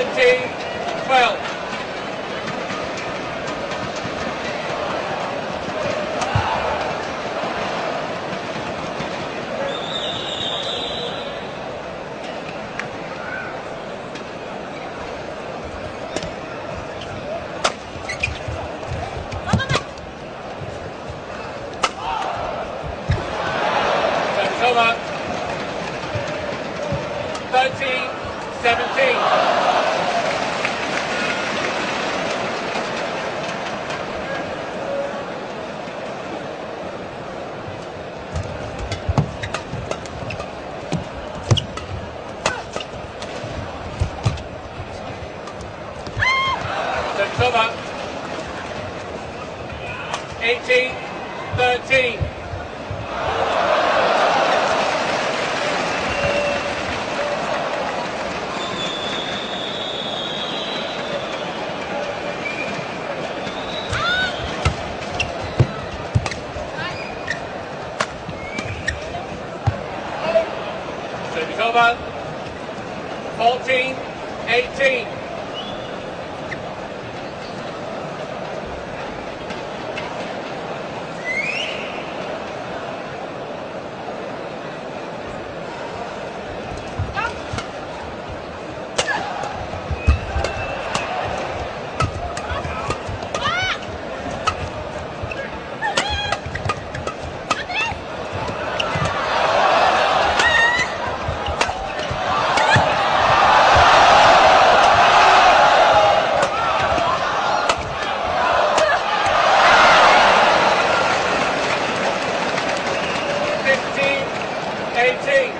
17, 12. Service over. 13, 17. Service over. 18, 13. Service over. 14, 18. 18.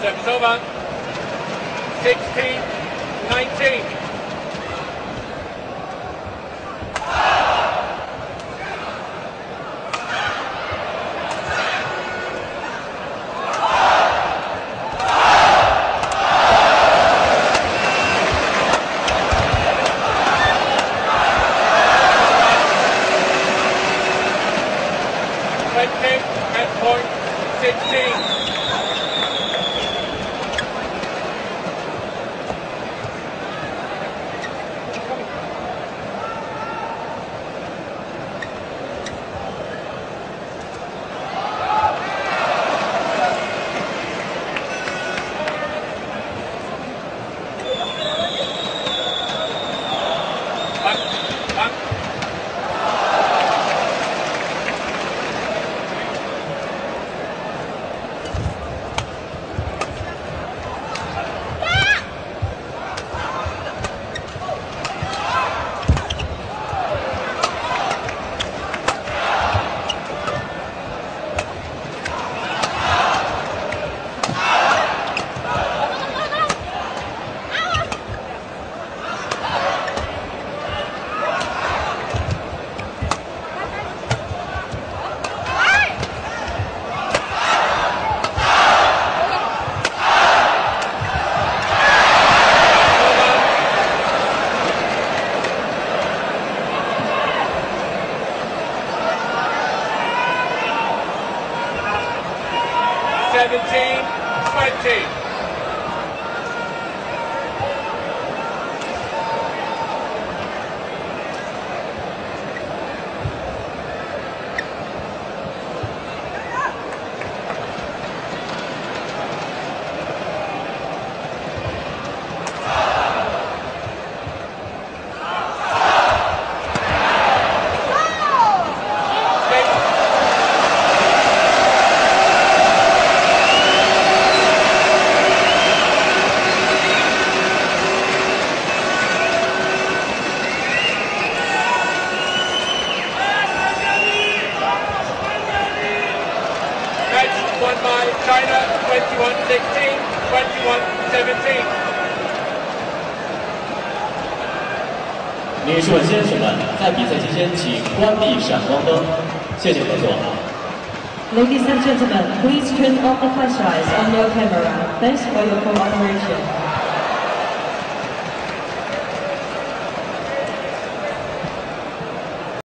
Seven's over. 16, 19. point 16. 17, 20. by China 21-16, 21-17. 女士们、先生们，在比赛期间请关闭闪光灯，谢谢合作。 Ladies and gentlemen, please turn off the flashlights on your camera. Thanks for your cooperation.